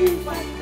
Viva